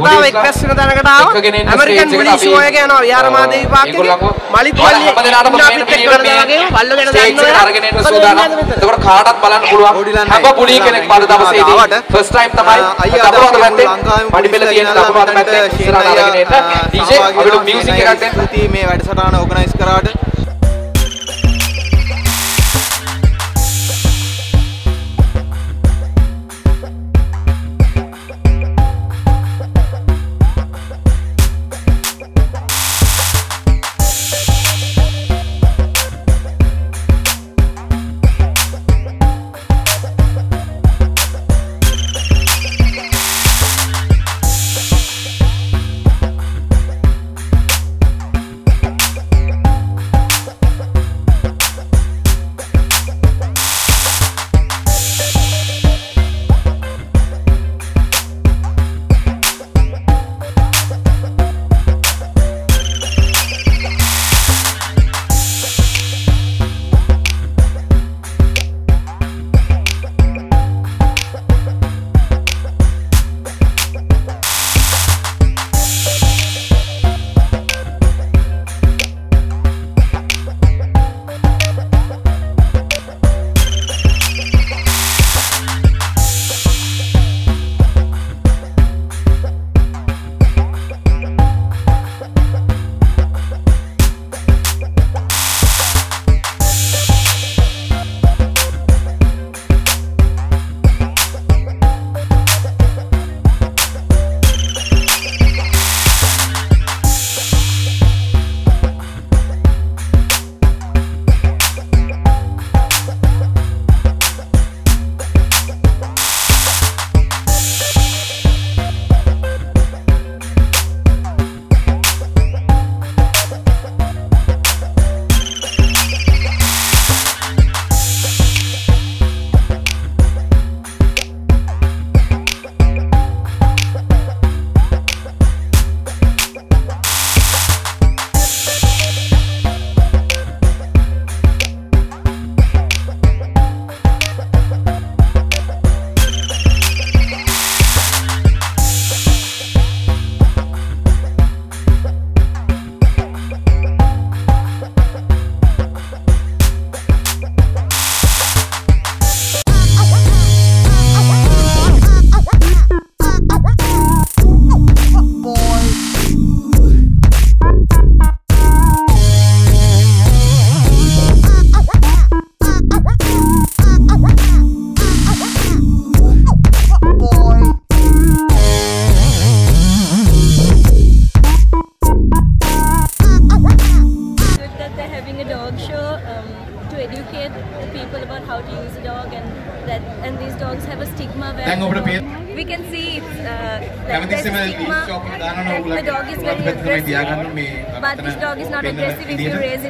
කතාව එක්ස්ප්‍රස් වෙන තැනකට ආවා ඇමරිකන් පොලිස් ෂෝ එක යනවා. විහාරමාදී විපාකේ මලි පොල්ලි අපිත් එක්ක වගේ වල්ලගෙන දන්නවා අරගෙන එන්න සූදානම්. එතකොට කාටත් බලන්න පුළුවන්. හැම පුලි කෙනෙක් පාද දවසේදී ෆස්ට් ටයිම් තමයි දකුණු අත පැත්තේ පඩිපෙළ තියෙන දකුණු අත පැත්තේ ඉස්සරහට අරගෙන එන්න. DJ අපිට මියුසික් එකක් දෙන්න. මේ වැඩසටහන ඕගනයිස් කරාට.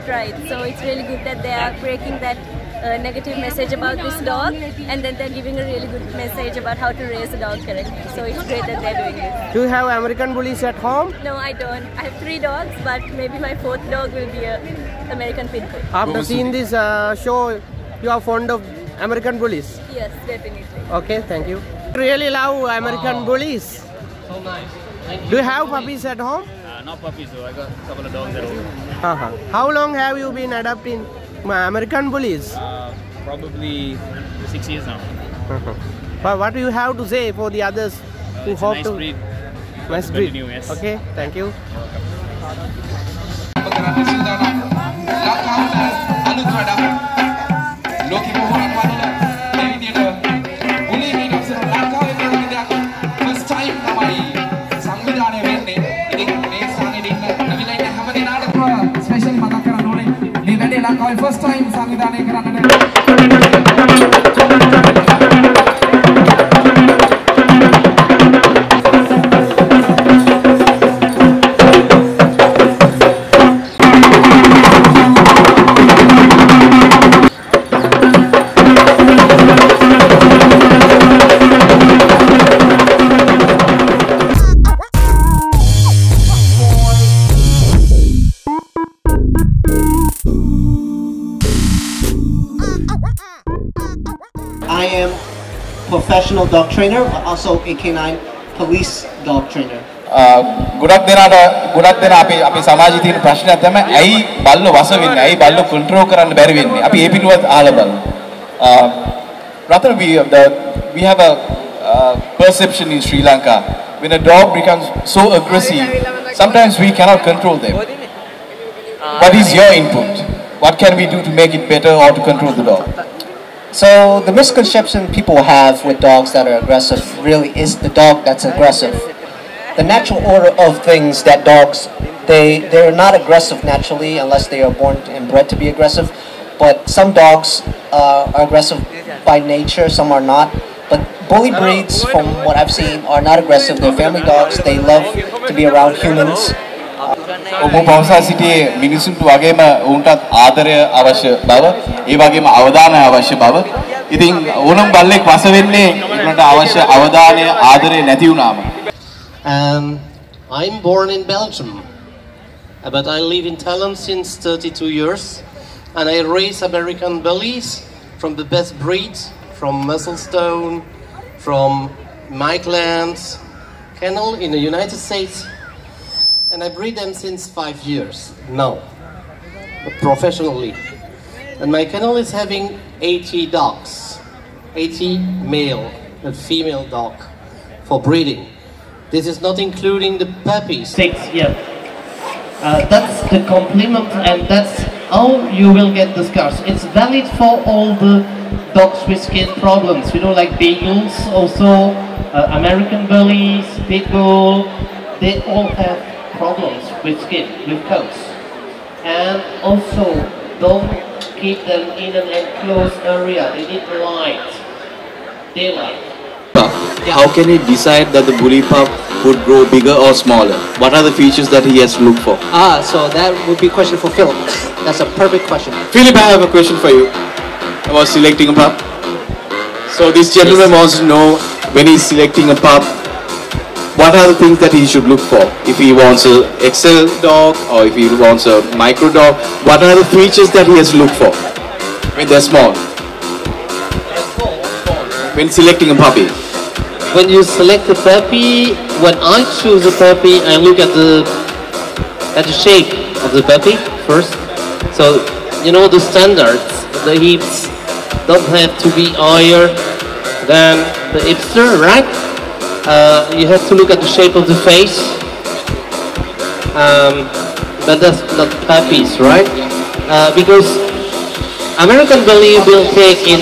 It right so it's really good that they are breaking that uh, negative message about this dog and then they're giving a really good message about how to raise a dog correctly so it's great that they're doing it. Do you have American bullies at home? no I don't I have three dogs but maybe my fourth dog will be a American Pit Bull After seeing this uh, show, you are fond of American bullies. yes definitely Okay, thank you. Really love American bullies. So nice. Thank Do you have puppies at home? Not puppies though. I got a couple of dogs at home. Uh -huh. How long have you been adopting uh, American bullies? Uh, probably six years now. Uh -huh. What do you have to say for the others uh, who hope nice to? Breed. Nice to breed. Continue, yes. Okay, thank you. Specially මතක් කරන්න ඕනේ. මේ වැඩේ ලංකාවේ first time සංවිධානය කරන්නට. professional dog trainer, but also a canine police dog trainer. ගොඩක් දෙනාට ගොඩක් දෙනා අපේ අපේ සමාජයේ තියෙන ප්‍රශ්නයක් තමයි ඇයි බල්ලෝ වස වෙන්නේ ඇයි බල්ලෝ කන්ට්‍රෝල් කරන්න බැරි වෙන්නේ අපි ඒ පිටුවත් අහලා බලමු Rather we the we have a uh, perception in Sri Lanka when a dog becomes so aggressive sometimes we cannot control them what is your input what can we do to make it better or to control the dog So the misconception people have with dogs that are aggressive really is the dog that's aggressive. The natural order of things that dogs they they're not aggressive naturally unless they are born and bred to be aggressive. But some dogs uh, are aggressive by nature, some are not. But bully breeds, from what I've seen, are not aggressive. They're family dogs. They love to be around humans. ඔබ පවසා සිටියේ මිනිසුන්ට වගේම ඔවුන්ටත් ආදරය අවශ්‍ය බව ඒ වගේම අවධානය අවශ්‍ය බව. ඉතින් ඕනම් බල්ලෙක් වස වෙන්නේ ඒකට අවශ්‍ය අවධානය ආදරය නැති වුණාම. Um, I'm born in Belgium, but I live in Thailand since 32 years, and I raise American Bullies from the best breeds, from Musclestone, from Mikelands, kennel in the United States, and I breed them since five years now, professionally. And my kennel is having 80 dogs, 80 male and female dog for breeding. This is not including the puppies. Six, yeah. Uh, that's the complement and that's how you will get the scars. It's valid for all the dogs with skin problems, you know, like beagles, also uh, American bullies, pit bull, they all have problems with skin, with coats. And also, don't keep them in an enclosed area, they need light, daylight. How can he decide that the bully pup would grow bigger or smaller? What are the features that he has to look for? Ah, so that would be a question for Philip. That's a perfect question. Philip, I have a question for you about selecting a pup. So this gentleman wants to know when he's selecting a pup, what are the things that he should look for? If he wants a XL dog or if he wants a micro dog, what are the features that he has to look for when they're small? When selecting a puppy. When you select a puppy, when I choose a puppy, I look at the at the shape of the puppy first. So you know the standards. The hips don't have to be higher than the hipster, right? Uh, you have to look at the shape of the face. Um, but that's not puppies, right? Uh, because American Bully will take in.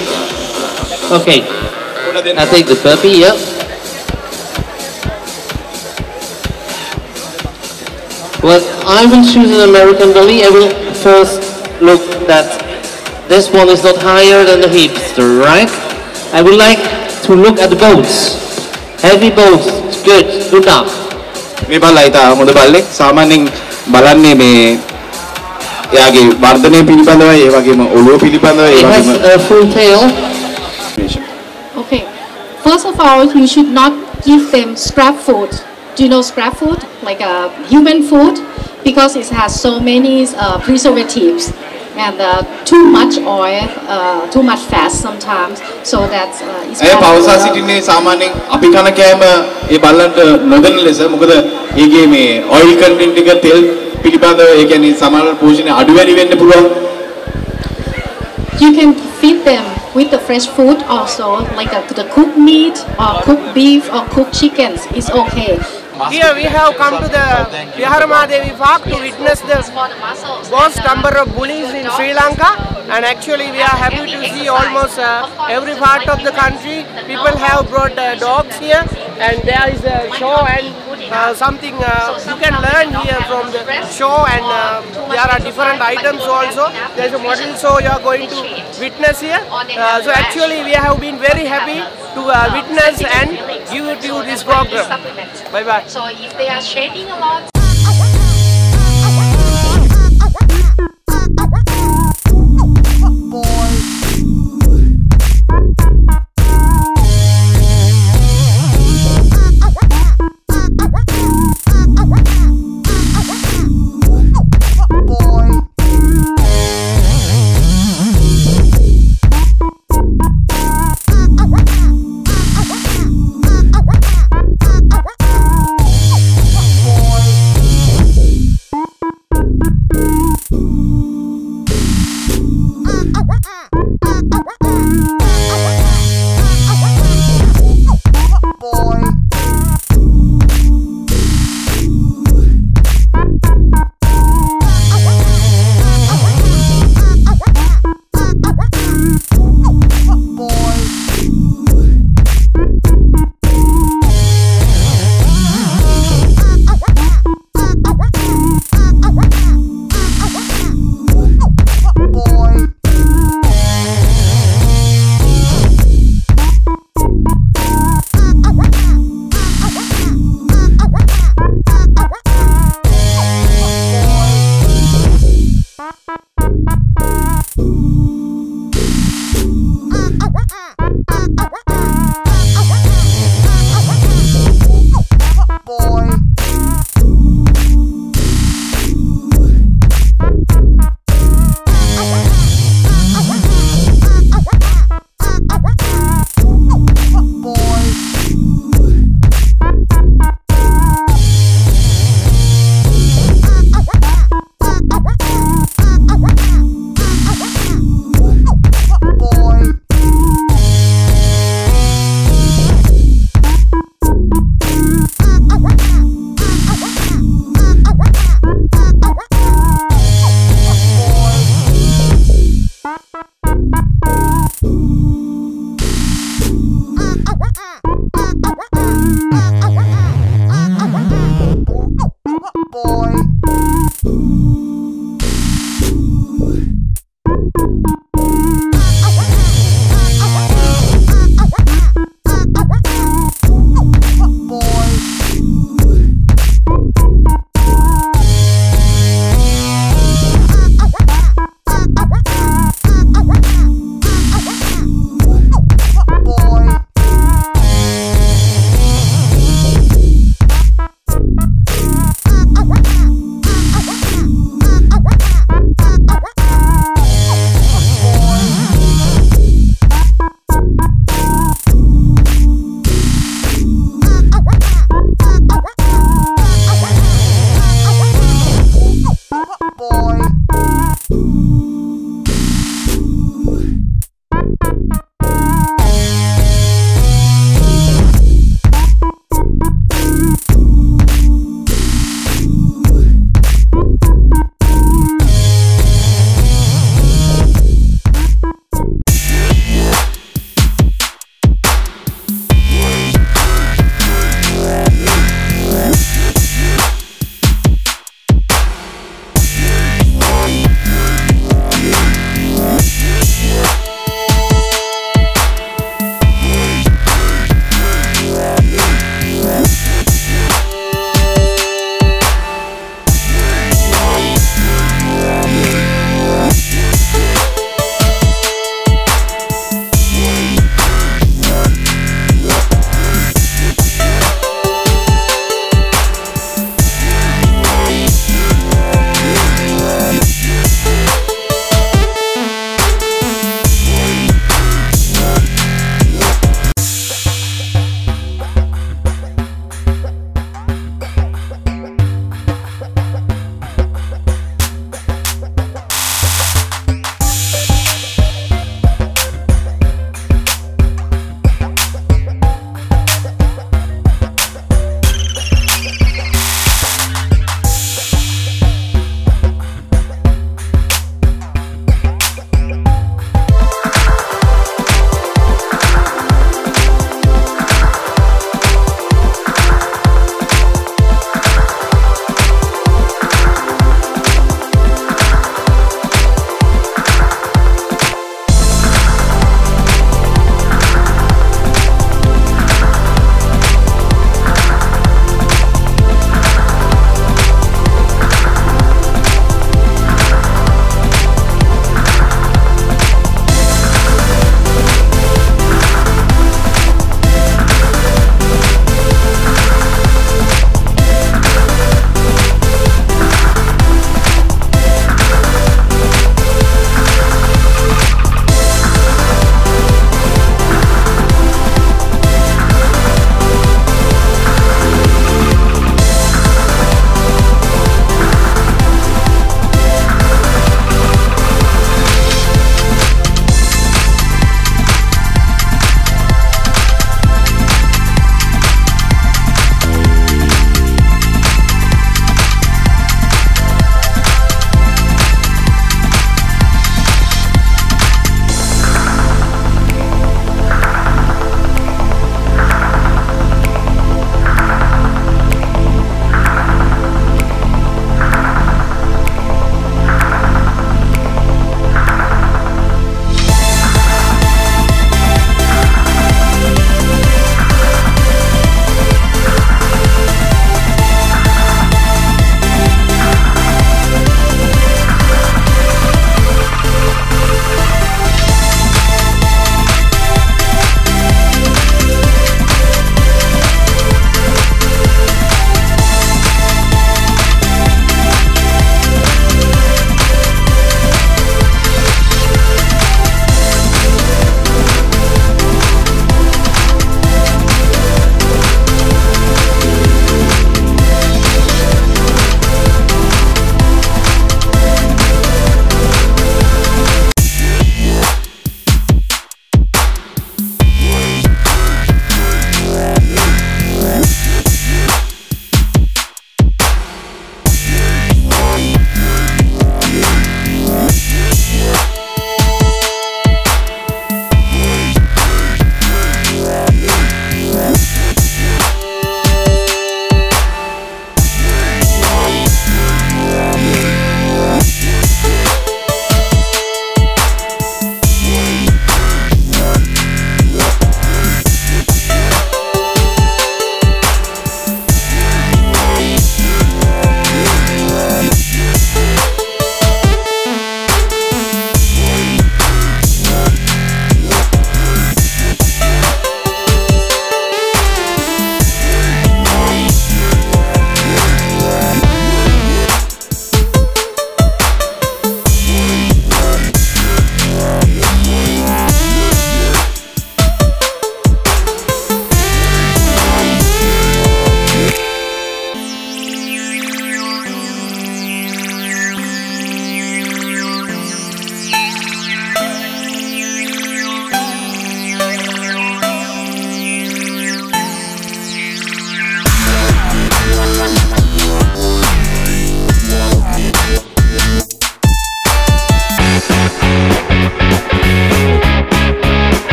Okay, I take the puppy. Yep. Well, I will choose an American Bully, I will first look that this one is not higher than the hipster, right? I would like to look at the bones. Heavy bones, good, good enough. මේ බල්ලා ඉතා හොඳ බල්ලෙක් සාමාන්‍යයෙන් බලන්නේ මේ එයාගේ වර්ධනය පිළිබඳවයි ඒ වගේම ඔළුව පිළිබඳවයි ඒ It has වගේම a full tail. Okay. First of all, you should not give them scrap food. Do you know scrap food? Like uh, human food? Because it has so many uh, preservatives and uh, too much oil, uh, too much fat sometimes. So that's uh, it's ඇය bad පවසා for- සිටින්නේ සාමාන්‍යයෙන් අපි කන කෑම ඒ බල්ලන්ට නොදෙන ලෙස මොකද ඒගේ මේ ඔයිල් කන්ටෙන්ට් එක තෙල් පිළිබඳව ඒ කියන්නේ සමහර පෝෂණය අඩු වැඩි වෙන්න පුළුවන් You can feed them with the fresh food also, like uh, the cooked meat or cooked beef or cooked chickens. It's okay. Here we have come to the Viharamahadevi Park to witness the vast number of bullies in Sri Lanka. And actually we are happy to see almost uh, every part of the country. people have brought uh, dogs here and there is a show and uh, something uh, you can learn here from the show and uh, there are different items also. There is a model show you are going to witness here. Uh, so actually we have been very happy to uh, witness and give you this program. Bye bye. So if they are shedding a lot,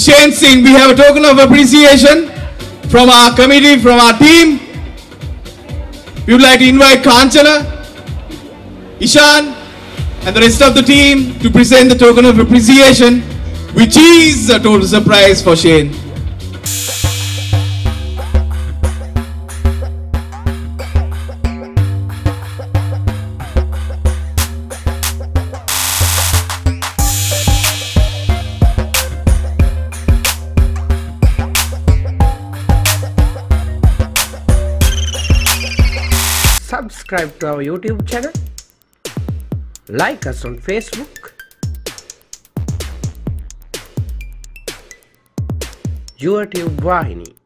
Shane Singh, we have a token of appreciation from our committee, from our team. We would like to invite Kanchana, Ishan, and the rest of the team to present the token of appreciation, which is a total surprise for Shane. Our YouTube channel. Like us on Facebook. Your Tube Vahini.